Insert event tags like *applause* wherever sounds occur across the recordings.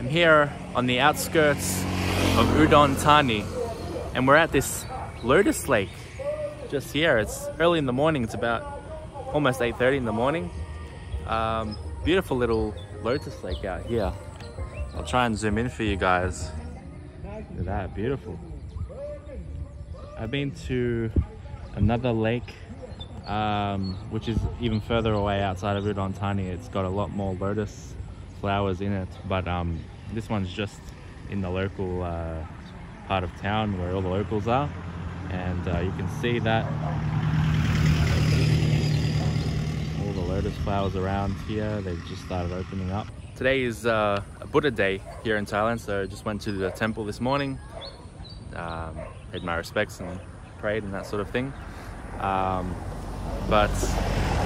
I'm here on the outskirts of Udon Thani and we're at this lotus lake just here. It's early in the morning, it's about almost 8.30 in the morning. Um, beautiful little lotus lake out here. I'll try and zoom in for you guys. Look at that, beautiful. I've been to another lake um, which is even further away outside of Udon Thani. It's got a lot more lotus flowers in it, but um, this one's just in the local uh, part of town where all the locals are. And uh, you can see that all the lotus flowers around here, they've just started opening up. Today is uh, a Buddha day here in Thailand, so I just went to the temple this morning, um, paid my respects and prayed and that sort of thing. Um, but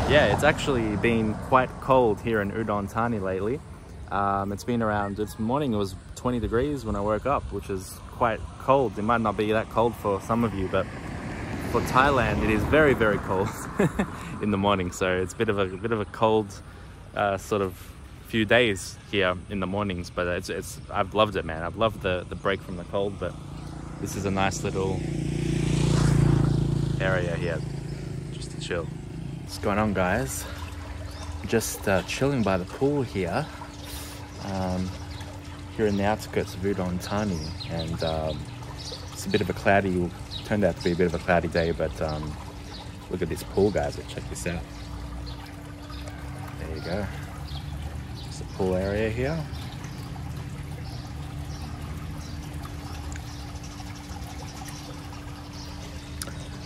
yeah, it's actually been quite cold here in Udon Thani lately. Um, it's been around, this morning it was 20 degrees when I woke up, which is quite cold. It might not be that cold for some of you, but for Thailand, it is very, very cold *laughs* in the morning. So it's a bit of a, a bit of a cold uh, sort of few days here in the mornings, but it's, it's, I've loved it, man. I've loved the, the break from the cold, but this is a nice little area here just to chill. What's going on, guys? Just uh, chilling by the pool here. Um, here in the outskirts of Udon Thani, and um, it's a bit of a cloudy, turned out to be a bit of a cloudy day, but um, look at this pool, guys. Check this out. There you go. It's a pool area here.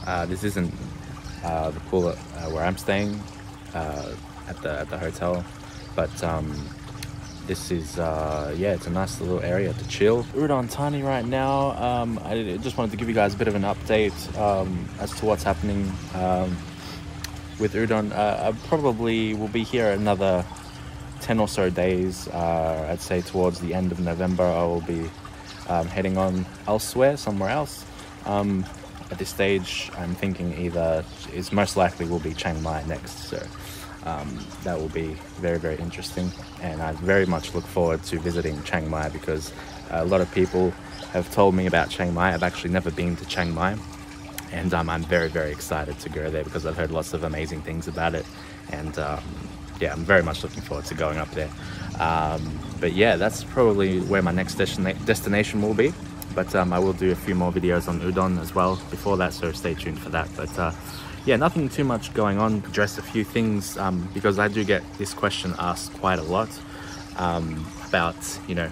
Uh, this isn't uh, the pool uh, where I'm staying uh, at the at the hotel, but um, this is uh, yeah it's a nice little area to chill. Udon Thani right now. Um, I just wanted to give you guys a bit of an update um, as to what's happening um, with Udon. Uh, I probably will be here another 10 or so days uh, I'd say towards the end of November I will be um, heading on elsewhere somewhere else. Um, at this stage I'm thinking either it's most likely will be Chiang Mai next so um, that will be very, very interesting. And I very much look forward to visiting Chiang Mai because a lot of people have told me about Chiang Mai. I've actually never been to Chiang Mai. And um, I'm very, very excited to go there because I've heard lots of amazing things about it. And um, yeah, I'm very much looking forward to going up there. Um, but yeah, that's probably where my next destina destination will be. But um, I will do a few more videos on Udon as well before that, so stay tuned for that. But uh, yeah, nothing too much going on. Address a few things um, because I do get this question asked quite a lot um, about, you know,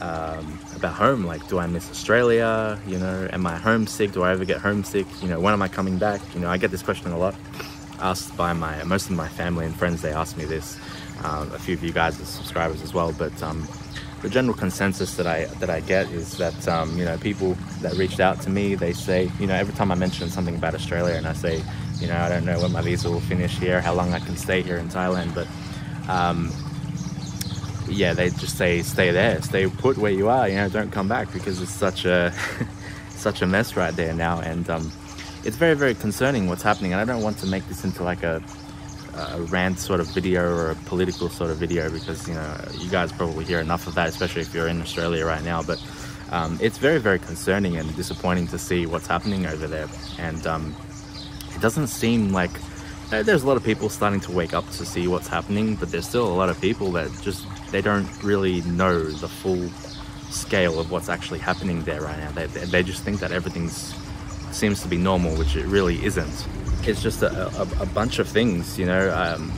um, about home. Like, do I miss Australia? You know, am I homesick? Do I ever get homesick? You know, when am I coming back? You know, I get this question a lot asked by my most of my family and friends. They ask me this. Um, a few of you guys are subscribers as well, but um, the general consensus that I that I get is that um, you know people that reached out to me they say you know every time I mention something about Australia and I say you know I don't know when my visa will finish here how long I can stay here in Thailand but um, yeah they just say stay there stay put where you are you know don't come back because it's such a *laughs* such a mess right there now. And um, it's very very concerning what's happening and I don't want to make this into like a a rant sort of video or a political sort of video because you know you guys probably hear enough of that especially if you're in Australia right now. But um, it's very very concerning and disappointing to see what's happening over there. And um, it doesn't seem like uh, there's a lot of people starting to wake up to see what's happening but there's still a lot of people that just they don't really know the full scale of what's actually happening there right now. They, they just think that everything's seems to be normal which it really isn't it's just a, a, a bunch of things, you know. Um,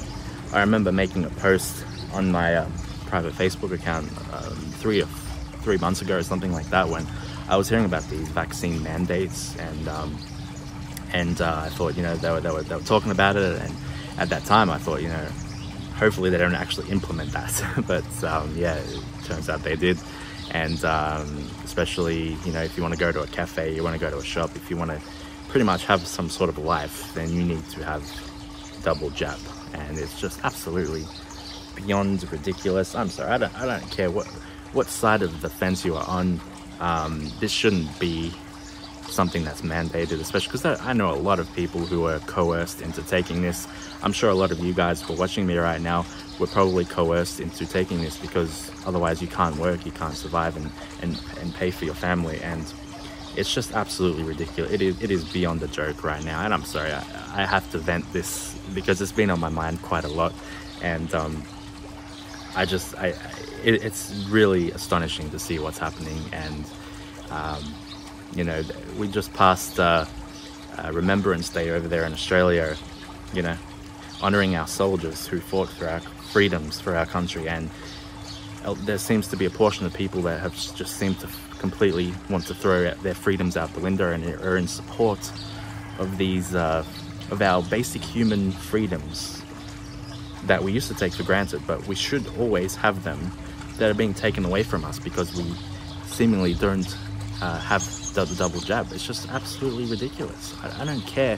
I remember making a post on my uh, private Facebook account um, three or three months ago or something like that when I was hearing about these vaccine mandates and um, and uh, I thought, you know, they were, they, were, they were talking about it and at that time I thought, you know, hopefully they don't actually implement that. *laughs* but um, yeah, it turns out they did. And um, especially, you know, if you want to go to a cafe, you want to go to a shop, if you want to pretty much have some sort of life, then you need to have double jab. And it's just absolutely beyond ridiculous. I'm sorry, I don't, I don't care what, what side of the fence you are on. Um, this shouldn't be something that's mandated, especially because I, know a lot of people who are coerced into taking this. I'm sure a lot of you guys who are watching me right now were probably coerced into taking this because otherwise you can't work, you can't survive and, and, and pay for your family. And it's just absolutely ridiculous. It is, it is beyond a joke right now. And I'm sorry, I, I have to vent this because it's been on my mind quite a lot. And um, I just, I, I it, it's really astonishing to see what's happening. And um, you know, we just passed uh, uh, Remembrance Day over there in Australia, you know, honouring our soldiers who fought for our freedoms for our country. And uh, there seems to be a portion of people that have just seemed to completely want to throw their freedoms out the window and are in support of these, uh, of our basic human freedoms that we used to take for granted, but we should always have them that are being taken away from us because we seemingly don't uh, have the double jab. It's just absolutely ridiculous. I, I, don't care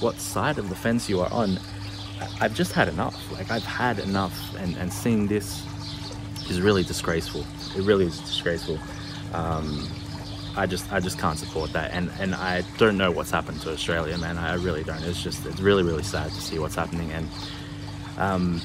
what side of the fence you are on. I've just had enough. Like I've had enough, and and seeing this is really disgraceful. It really is disgraceful. Um, I just I just can't support that, and and I don't know what's happened to Australia, man. I really don't. It's just it's really really sad to see what's happening, and um,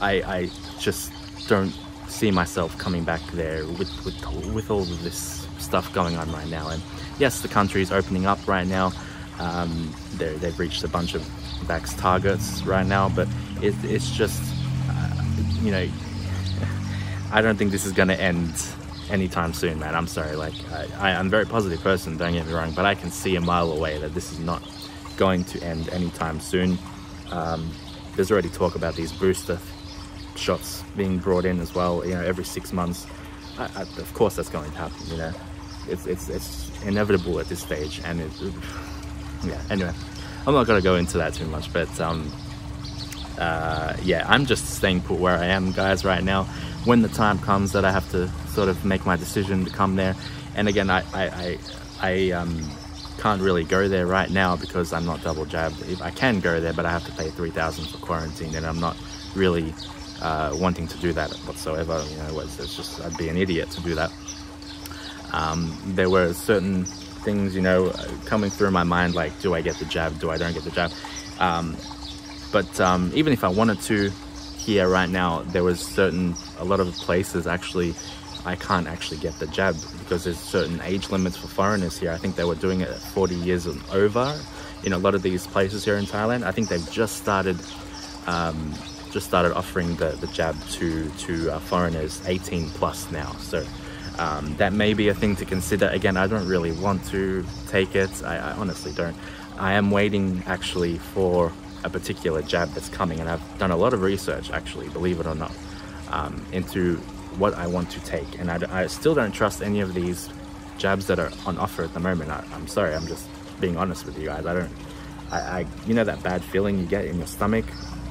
I I just don't see myself coming back there with with with all of this stuff going on right now. And yes, the country is opening up right now. Um, they've reached a bunch of vax targets right now, but it, it's just, uh, you know, *laughs* I don't think this is going to end anytime soon, man. I'm sorry. Like, I, I'm a very positive person, don't get me wrong, but I can see a mile away that this is not going to end anytime soon. Um, there's already talk about these booster shots being brought in as well, you know, every six months. I, I, of course that's going to happen, you know it's it's it's inevitable at this stage, and it, yeah. Anyway, I'm not gonna go into that too much, but um, uh, yeah, I'm just staying put where I am, guys, right now. When the time comes that I have to sort of make my decision to come there, and again, I I I, I um, can't really go there right now because I'm not double jabbed. If I can go there, but I have to pay three thousand for quarantine, and I'm not really uh, wanting to do that whatsoever. You know, it's, just I'd be an idiot to do that. Um, there were certain things, you know, coming through my mind like, do I get the jab? Do I don't get the jab? Um, but um, even if I wanted to, here right now, there was certain, a lot of places actually, I can't actually get the jab because there's certain age limits for foreigners here. I think they were doing it at 40 years and over in a lot of these places here in Thailand. I think they've just started um, just started offering the, the jab to, to uh, foreigners 18 plus now. So um, that may be a thing to consider. Again, I don't really want to take it. I, I, honestly don't. I am waiting actually for a particular jab that's coming, and I've done a lot of research, actually, believe it or not, um, into what I want to take. And I, I, still don't trust any of these jabs that are on offer at the moment. I, am sorry, I'm just being honest with you guys. I don't. I, I, you know that bad feeling you get in your stomach.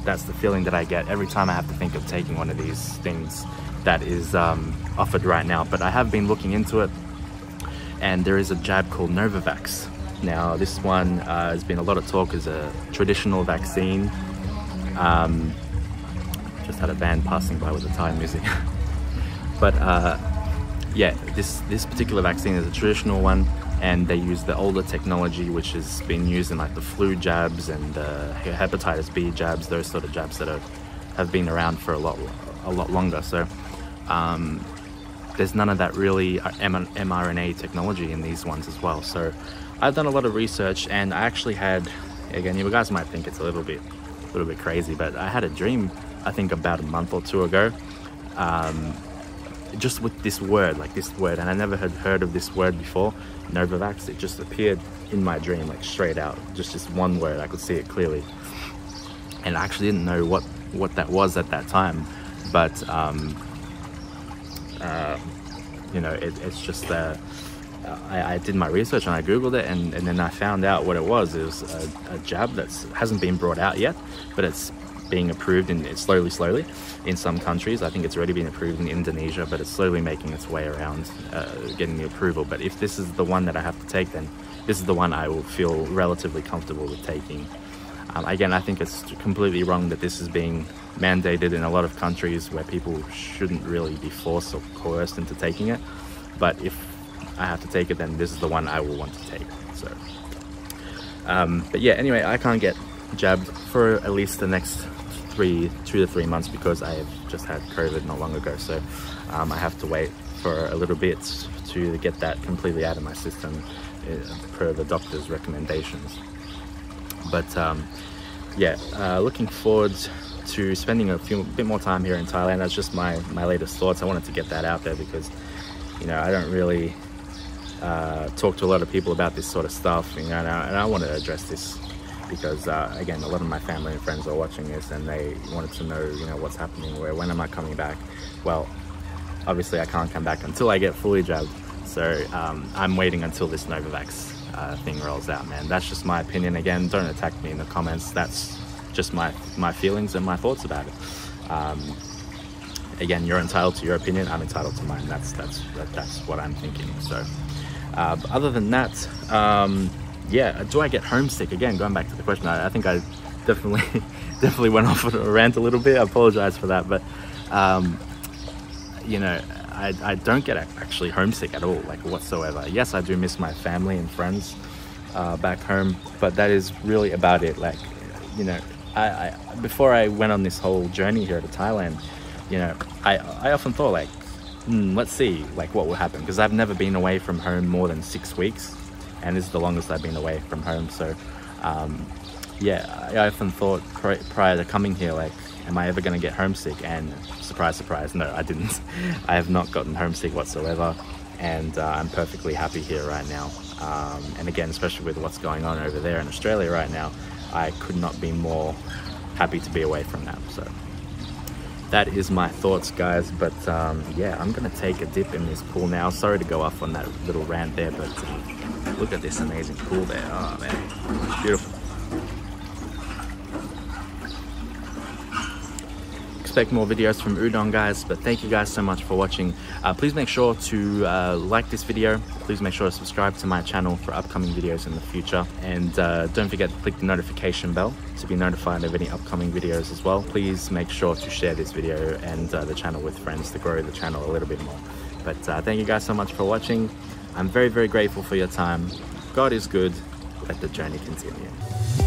That's the feeling that I get every time I have to think of taking one of these things that is um, offered right now, but I have been looking into it and there is a jab called Novavax. Now this one uh, has been a lot of talk as a traditional vaccine. Um, just had a band passing by with Thai music. *laughs* but uh, yeah, this, this particular vaccine is a traditional one and they use the older technology which has been used in like the flu jabs and uh, hepatitis B jabs, those sort of jabs that are, have been around for a lot, a lot longer. So um, there's none of that really uh, mRNA technology in these ones as well. So I've done a lot of research and I actually had, again, you guys might think it's a little bit, a little bit crazy, but I had a dream, I think about a month or two ago, um, just with this word, like this word, and I never had heard of this word before, Novavax. It just appeared in my dream, like straight out, just this one word. I could see it clearly, and I actually didn't know what what that was at that time, but um, um, you know, it, it's just uh, I, I, did my research and I googled it, and, and then I found out what it was. It was a, a jab that hasn't been brought out yet, but it's being approved in slowly, slowly in some countries. I think it's already been approved in Indonesia, but it's slowly making its way around uh, getting the approval. But if this is the one that I have to take, then this is the one I will feel relatively comfortable with taking. Um, again, I think it's completely wrong that this is being mandated in a lot of countries where people shouldn't really be forced or coerced into taking it. But if I have to take it, then this is the one I will want to take. So, um, but yeah, anyway, I can't get jabbed for at least the next three, two to three months because I have just had COVID not long ago. So um, I have to wait for a little bit to get that completely out of my system uh, per the doctor's recommendations. But um, yeah, uh, looking forward to spending a few bit more time here in Thailand. That's just my my latest thoughts. I wanted to get that out there because you know I don't really uh, talk to a lot of people about this sort of stuff, you know, and I, and I want to address this because uh, again, a lot of my family and friends are watching this and they wanted to know, you know, what's happening, where when am I coming back? Well, obviously I can't come back until I get fully jabbed. So um, I'm waiting until this Novavax uh, thing rolls out, man. That's just my opinion. Again, don't attack me in the comments. That's just my my feelings and my thoughts about it. Um, again, you're entitled to your opinion. I'm entitled to mine. That's that's that, that's what I'm thinking. So, uh, other than that, um, yeah, do I get homesick? Again, going back to the question, I, I think I definitely *laughs* definitely went off on a rant a little bit. I apologize for that, but um, you know, I, I don't get actually homesick at all, like whatsoever. Yes, I do miss my family and friends uh, back home, but that is really about it. Like, you know, I, I before I went on this whole journey here to Thailand, you know, I I often thought like, hmm, let's see, like what will happen because I've never been away from home more than six weeks, and this is the longest I've been away from home. So, um, yeah, I often thought prior to coming here, like am I ever going to get homesick? And surprise, surprise, no, I didn't. *laughs* I have not gotten homesick whatsoever, and uh, I'm perfectly happy here right now. Um, and again, especially with what's going on over there in Australia right now, I could not be more happy to be away from that. So that is my thoughts, guys. But um, yeah, I'm gonna take a dip in this pool now. Sorry to go off on that little rant there, but uh, look at this amazing pool there. Oh man, beautiful. Expect more videos from Udon guys but thank you guys so much for watching. Uh, please make sure to uh, like this video. Please make sure to subscribe to my channel for upcoming videos in the future. And uh, don't forget to click the notification bell to be notified of any upcoming videos as well. Please make sure to share this video and uh, the channel with friends to grow the channel a little bit more. But uh, thank you guys so much for watching. I'm very very grateful for your time. God is good let the journey continue